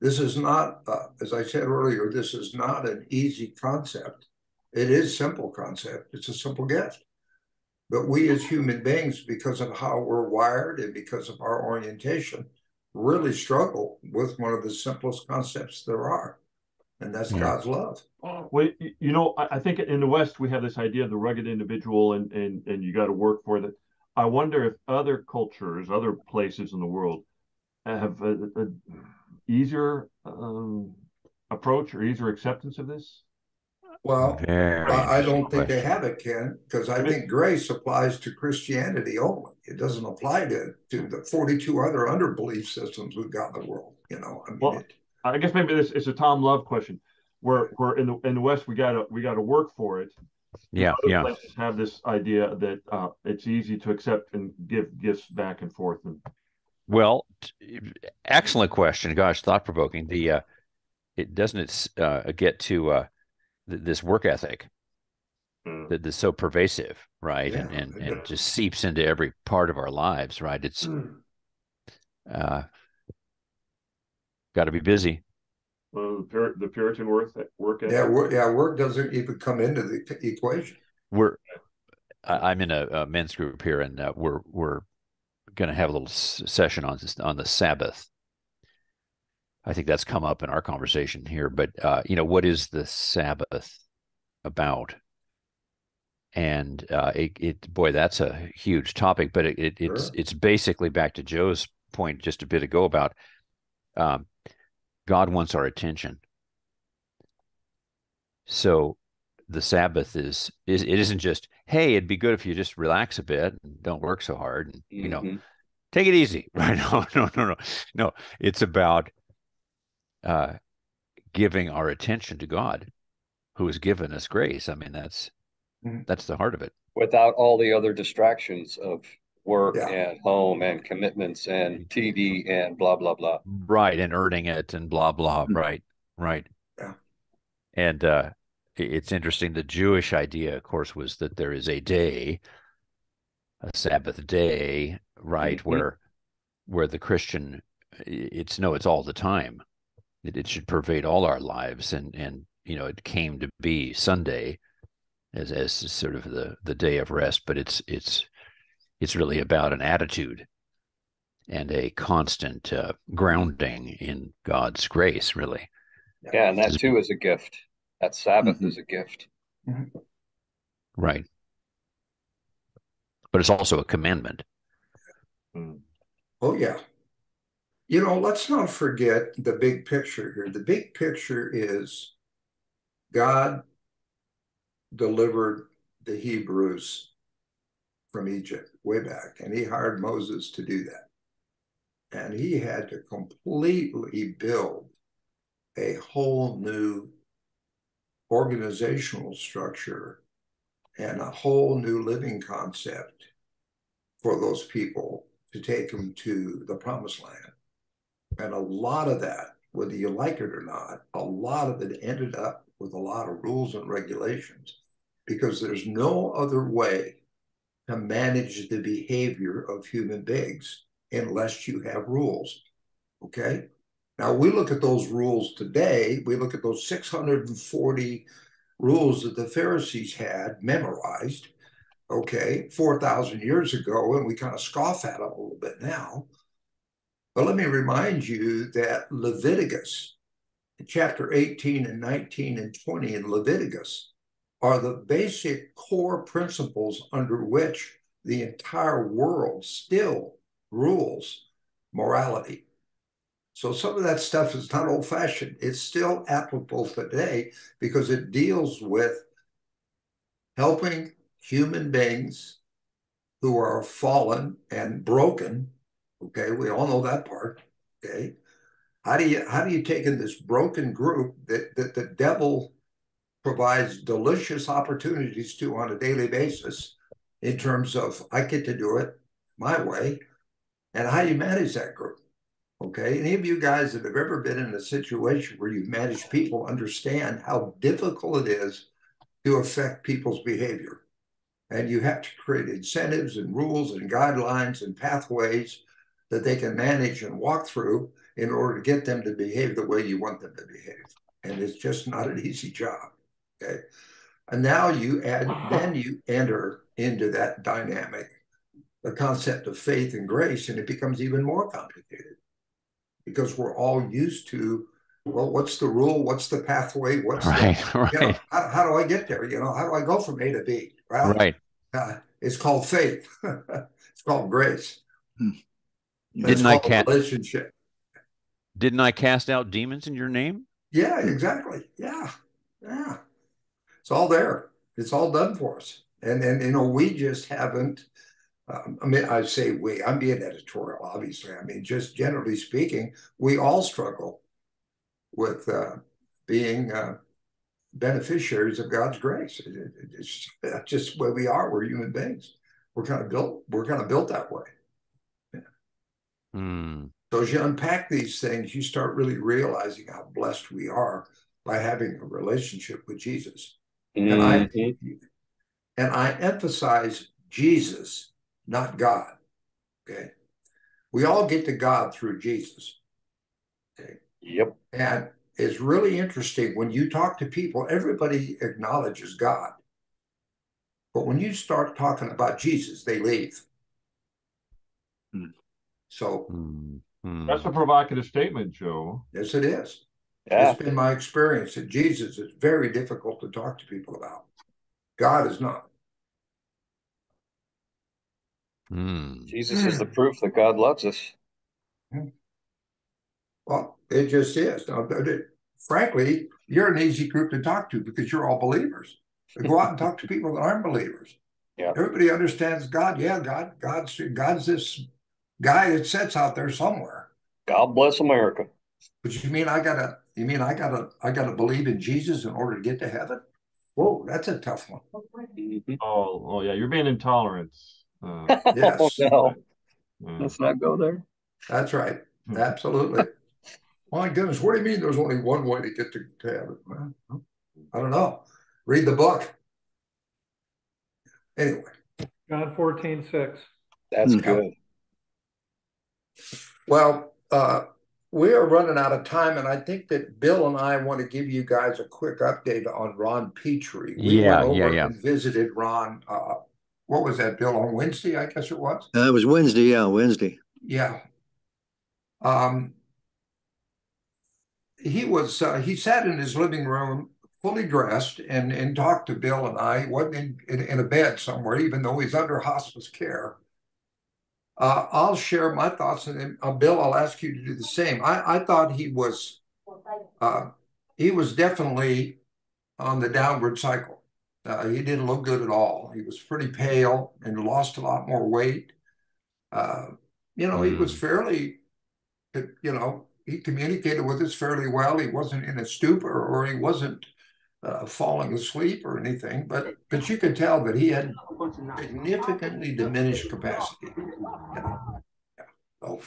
this is not, uh, as I said earlier, this is not an easy concept. It is simple concept. It's a simple gift. But we as human beings, because of how we're wired and because of our orientation, really struggle with one of the simplest concepts there are, and that's yeah. God's love. Well, you know, I think in the West we have this idea of the rugged individual, and and and you got to work for that. I wonder if other cultures, other places in the world, have a, a easier um, approach or easier acceptance of this. Well, I don't think they have it, Ken, because I think grace applies to Christianity only. It doesn't apply to, to the 42 other under belief systems we've got in the world. You know, I mean, well, it, I guess maybe this is a Tom Love question. Where where in the in the West we gotta we gotta work for it. Yeah, yeah. Have this idea that uh, it's easy to accept and give gifts back and forth. And well, excellent question. Gosh, thought provoking. The uh, it doesn't it uh, get to uh, th- this work ethic mm. that is so pervasive, right? Yeah, and and, and just seeps into every part of our lives, right? It's mm. uh, got to be busy. Well, the, the Puritan work work ethic. Yeah, work, yeah, work doesn't even come into the equation. We're I'm in a, a men's group here, and uh, we're we're going to have a little session on on the Sabbath I think that's come up in our conversation here. But uh, you know, what is the Sabbath about? And uh, it, it, boy, that's a huge topic. But it, it sure. it's it's basically back to Joe's point just a bit ago about um, God wants our attention. So the Sabbath is is it isn't just hey, it'd be good if you just relax a bit and don't work so hard and mm-hmm. you know mm-hmm. take it easy. Right? No, no, no, no, no. It's about uh, giving our attention to God, who has given us grace. I mean, that's mm-hmm. that's the heart of it. Without all the other distractions of work yeah. and home and commitments and TV and blah blah blah. Right, and earning it and blah blah. Mm-hmm. Right, right. Yeah. And uh, it's interesting. The Jewish idea, of course, was that there is a day, a Sabbath day, right, mm-hmm. where where the Christian, it's no, it's all the time it, it should pervade all our lives and and you know it came to be sunday as as sort of the the day of rest but it's it's it's really about an attitude and a constant uh, grounding in god's grace really. Yeah. And that too is a gift. That sabbath mm-hmm. is a gift. Mm-hmm. right. But it's also a commandment. Oh yeah you know, let's not forget the big picture here. The big picture is God delivered the Hebrews from Egypt way back, and he hired Moses to do that. And he had to completely build a whole new organizational structure and a whole new living concept for those people to take them to the promised land. And a lot of that, whether you like it or not, a lot of it ended up with a lot of rules and regulations because there's no other way to manage the behavior of human beings unless you have rules. Okay. Now we look at those rules today, we look at those 640 rules that the Pharisees had memorized, okay, 4,000 years ago, and we kind of scoff at them a little bit now. But let me remind you that Leviticus, chapter 18 and 19 and 20 in Leviticus, are the basic core principles under which the entire world still rules morality. So some of that stuff is not old fashioned. It's still applicable today because it deals with helping human beings who are fallen and broken Okay, we all know that part. Okay, how do you how do you take in this broken group that that the devil provides delicious opportunities to on a daily basis in terms of I get to do it my way, and how do you manage that group? Okay, any of you guys that have ever been in a situation where you've managed people understand how difficult it is to affect people's behavior. And you have to create incentives and rules and guidelines and pathways that they can manage and walk through in order to get them to behave the way you want them to behave. And it's just not an easy job. Okay. And now you add, then you enter into that dynamic, the concept of faith and grace, and it becomes even more complicated. because we're all used to well, what's the rule? What's the pathway? What's right, the, right. You know, how, how, do I get there? You know, how do I go from A to B? Well, right. Uh, it's called faith. it's called grace. Didn't I cast relationship? Didn't I cast out demons in your name? Yeah, exactly. Yeah, yeah. It's all there. It's all done for us, and and you know we just haven't. Um, I mean, I say we. I'm being editorial, obviously. I mean, just generally speaking, we all struggle with uh, being uh, beneficiaries of God's grace. It, it, it's just where we are. We're human beings. We're kind of built. We're kind of built that way. Yeah. Mm. So as you unpack these things, you start really realizing how blessed we are by having a relationship with Jesus. Mm-hmm. And I mm-hmm. and I emphasize Jesus, not God. Okay. We all get to God through Jesus. Okay. Yep. And it's really interesting when you talk to people, everybody acknowledges God. But when you start talking about Jesus, they leave. So hmm. that's a provocative statement, Joe. Yes, it is. Yeah. It's been my experience that Jesus is very difficult to talk to people about. God is not. Hmm. Jesus is the proof that God loves us. Well, it just is. Now, frankly, you're an easy group to talk to because you're all believers. So go out and talk to people that aren't believers. Yeah. Everybody understands God. Yeah, God, God's God's this guy that sits out there somewhere. God bless America. But you mean I gotta you mean I gotta I gotta believe in Jesus in order to get to heaven? Whoa, that's a tough one. Mm-hmm. Oh, oh yeah, you're being intolerant. Uh, yes. no. Let's not go there. That's right. Hmm. Absolutely. My goodness, what do you mean there's only one way to get to, to heaven? Well, I don't know. Read the book. Anyway. John 14, 6. That's yeah. good. Well, uh, we are running out of time, and I think that Bill and I want to give you guys a quick update on Ron Petrie. We yeah, yeah, yeah. visited Ron. Uh, what was that, Bill? On Wednesday, I guess it was. Uh, it was Wednesday. Yeah, Wednesday. Yeah. Um, he was uh, he sat in his living room fully dressed and and talked to Bill and I. He wasn't in, in, in, a bed somewhere, even though he's under hospice care. Uh, I'll share my thoughts, and then uh, Bill, I'll ask you to do the same. I, I thought he was uh, he was definitely on the downward cycle. Uh, he didn't look good at all. He was pretty pale and lost a lot more weight. Uh, you know, mm. he was hmm. fairly, you know, he communicated with us fairly well. He wasn't in a stupor or he wasn't uh, falling asleep or anything, but but you could tell that he had significantly diminished capacity. Yeah. Oh.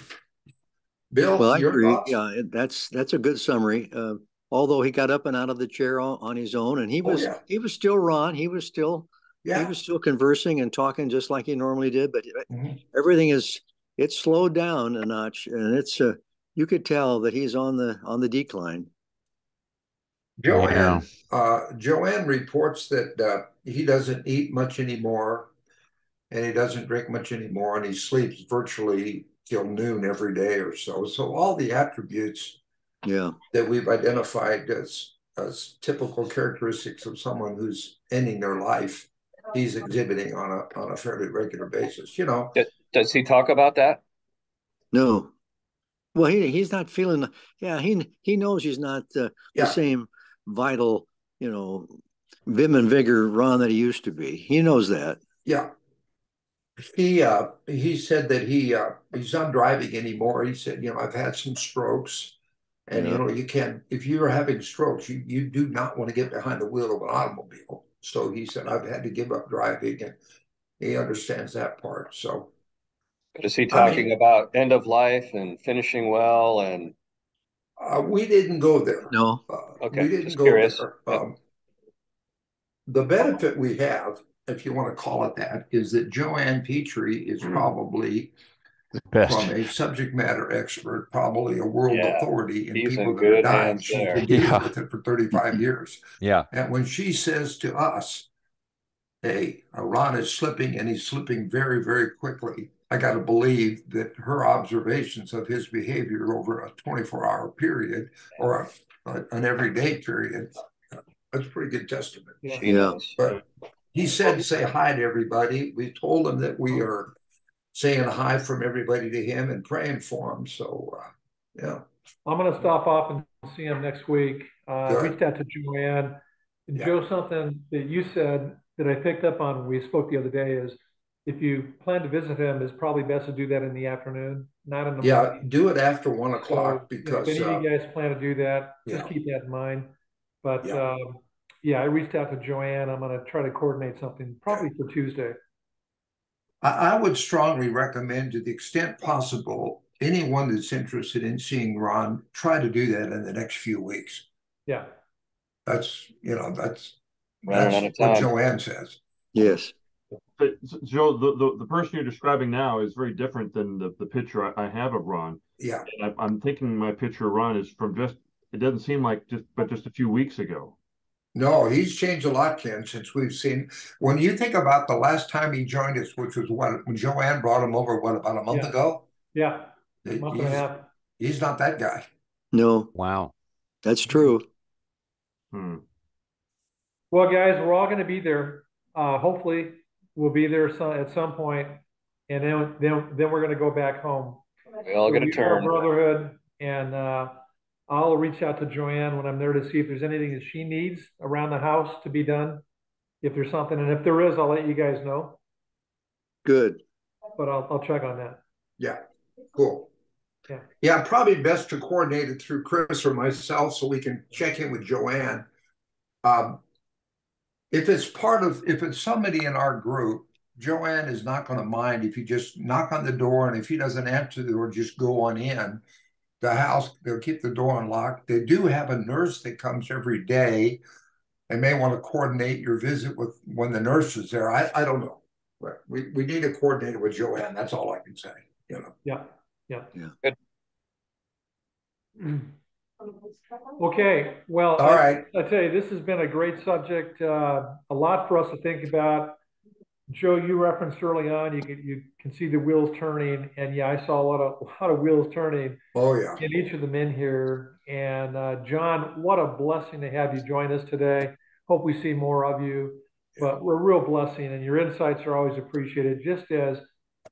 Bill, well, I agree. Thoughts? Yeah, that's that's a good summary. Uh, although he got up and out of the chair on, on his own, and he oh, was oh, yeah. he was still Ron. He was still yeah. he was still conversing and talking just like he normally did. But mm-hmm. everything is it's slowed down a notch, and it's uh, you could tell that he's on the on the decline. Joanne, yeah. uh, Joanne reports that uh, he doesn't eat much anymore, and he doesn't drink much anymore, and he sleeps virtually till noon every day or so. So all the attributes, yeah, that we've identified as as typical characteristics of someone who's ending their life, he's exhibiting on a on a fairly regular basis. You know, does he talk about that? No. Well, he he's not feeling. Yeah, he he knows he's not uh, yeah. the same vital, you know, vim and vigor Ron that he used to be. He knows that. Yeah. He uh he said that he uh he's not driving anymore. He said, you know, I've had some strokes. And yeah. you know, you can't if you're having strokes, you you do not want to get behind the wheel of an automobile. So he said, I've had to give up driving and he understands that part. So but is he talking I mean, about end of life and finishing well and? Uh, we didn't go there. No. Uh, okay. We didn't Just go curious. there. Um, the benefit we have, if you want to call it that, is that Joanne Petrie is hmm. probably Best. from a subject matter expert, probably a world yeah. authority in He's people that are dying. She's been dealing yeah. with it for 35 years. Yeah. And when she says to us, hey, Ron is slipping and he's slipping very, very quickly, I got to believe that her observations of his behavior over a 24 hour period or a, a, an everyday period, that's pretty good testament. Yeah. yeah. But he said, say hi to everybody. We told him that we are saying hi from everybody to him and praying for him. So, uh, yeah. I'm going to stop off and see him next week. Uh, I reached out to Joanne. And yeah. Joe, something that you said that I picked up on when we spoke the other day is if you plan to visit him, it's probably best to do that in the afternoon, not in the yeah. Morning. Do it after one o'clock so, because if any uh, of you guys plan to do that, yeah. just keep that in mind. But yeah. Um, yeah, I reached out to Joanne. I'm going to try to coordinate something probably for Tuesday. I, I would strongly recommend, to the extent possible, anyone that's interested in seeing Ron, try to do that in the next few weeks. Yeah. That's, you know, that's, that's what Joanne says. Yes. But Joe, the, the, the, person you're describing now is very different than the, the picture I, I have of Ron. Yeah. I, I'm thinking my picture of Ron is from just, it doesn't seem like just, but just a few weeks ago. No, he's changed a lot, Ken, since we've seen. When you think about the last time he joined us, which was what when Joanne brought him over, what about a month yeah. ago? Yeah, a month he's, and a half. He's not that guy. No. Wow. That's true. Hmm. Well, guys, we're all going to be there. Uh, hopefully, we'll be there some, at some point, and then then then we're going to go back home. We all get a turn. Brotherhood, and uh, I'll reach out to Joanne when I'm there to see if there's anything that she needs around the house to be done. If there's something, and if there is, I'll let you guys know. Good. But I'll I'll check on that. Yeah. Cool. Yeah. Yeah, probably best to coordinate it through Chris or myself so we can check in with Joanne. Um, if it's part of, if it's somebody in our group, Joanne is not going to mind if you just knock on the door and if he doesn't answer the door, just go on in. The house, they'll keep the door unlocked. They do have a nurse that comes every day. They may want to coordinate your visit with when the nurse is there. I, I don't know. But we, we need to coordinate it with Joanne. That's all I can say. You know. Yeah. Yeah. Yeah. Good. Mm. Okay, well, all right. I, I tell you, this has been a great subject. Uh, a lot for us to think about. Joe, you referenced early on, you can you can see the wheels turning, and yeah, I saw a lot of a lot of wheels turning. Oh yeah. In each of the men here, and uh, John, what a blessing to have you join us today. Hope we see more of you, but we're a real blessing, and your insights are always appreciated, just as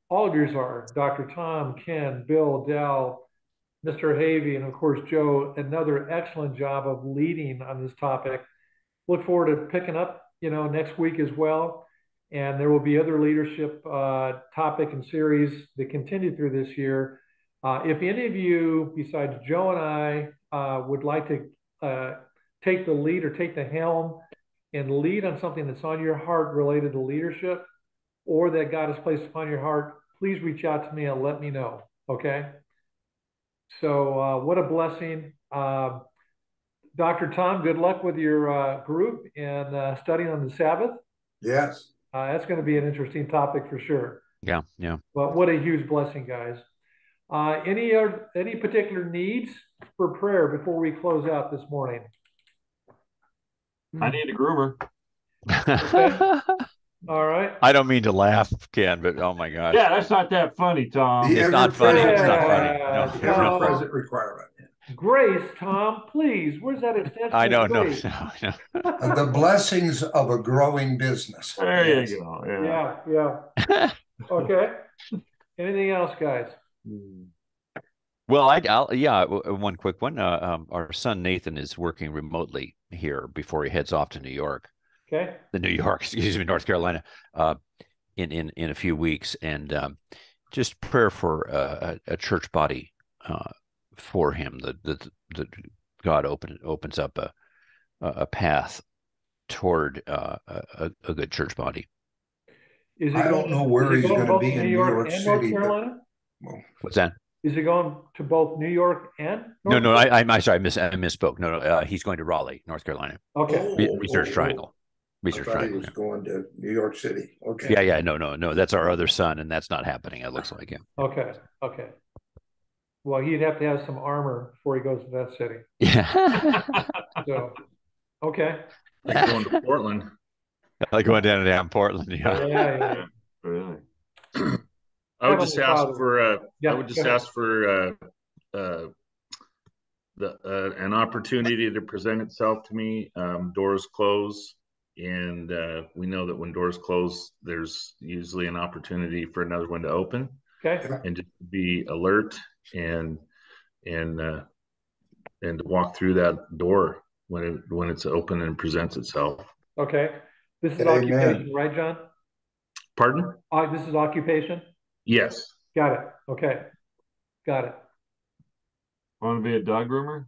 all of yours are. Dr. Tom, Ken, Bill, Dell, Mr. Havey, and of course, Joe, another excellent job of leading on this topic. Look forward to picking up, you know, next week as well. And there will be other leadership uh, topic and series that continue through this year. Uh, if any of you, besides Joe and I, uh, would like to uh, take the lead or take the helm and lead on something that's on your heart related to leadership or that God has placed upon your heart, please reach out to me and let me know. Okay. So uh, what a blessing. Uh, Dr. Tom, good luck with your uh, group and uh, studying on the Sabbath. Yes. Uh, that's going to be an interesting topic for sure. Yeah, yeah. But what a huge blessing, guys. Uh, any any particular needs for prayer before we close out this morning? I need a groomer. Okay. All right. I don't mean to laugh, Ken, but oh my gosh. Yeah, that's not that funny, Tom. It's not funny. It's not funny. No. present requirement. Grace, Tom, please. Where's that extension? I don't know. No, no. the blessings of a growing business. There yes. you go. Yeah, yeah. yeah. okay. Anything else, guys? Well, I, will yeah, one quick one. Uh, um, our son Nathan is working remotely here before he heads off to New York. Okay. The New York, excuse me, North Carolina, uh, in in in a few weeks, and um, just prayer for uh, a, a, church body uh, for him. That that that God open opens up a a path toward uh, a, a good church body. Is I don't know where he's going to be in New York, York City. North Carolina? But, well, What's that? Is he going to both New York and? North no, no, I, I, sorry, I, miss, I misspoke. No, no, uh, he's going to Raleigh, North Carolina. Okay. Re- Research oh, Triangle. Research I Triangle. He was going to New York City. Okay. Yeah, yeah, no, no, no. That's our other son, and that's not happening. It looks like him. Okay, okay. Well, he'd have to have some armor before he goes to that city. Yeah. so, okay. Like going to Portland. I like going down to down Portland. Yeah. Yeah. yeah. Really. I would just ask for, uh, Yeah, I would just ask for, uh, uh, the, uh, an opportunity to present itself to me. Um, doors close. And, uh, we know that when doors close, there's usually an opportunity for another one to open Okay, and just be alert and, and, uh, and to walk through that door when it, when it's open and presents itself. okay. This is Amen. occupation, right, John? Pardon? Uh, this is occupation? Yes. Got it. Okay. Got it. Want to be a dog groomer?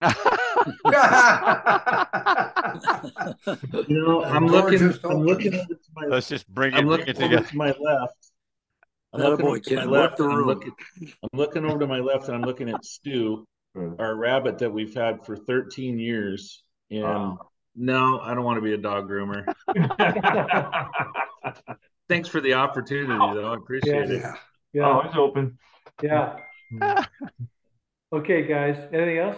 You know, I'm The looking, I'm looking over to my, Let's just bring I'm it, bring looking it over to my left. I'm Attaboy, looking over to my left. the and I'm looking, I'm looking over to my left and I'm looking at Stu, Hmm. our rabbit that we've had for 13 years. And Wow. no, I don't want to be a dog groomer. Thanks for the opportunity, though. I appreciate it. Yeah. Yeah, Always open. yeah. Okay, guys, anything else?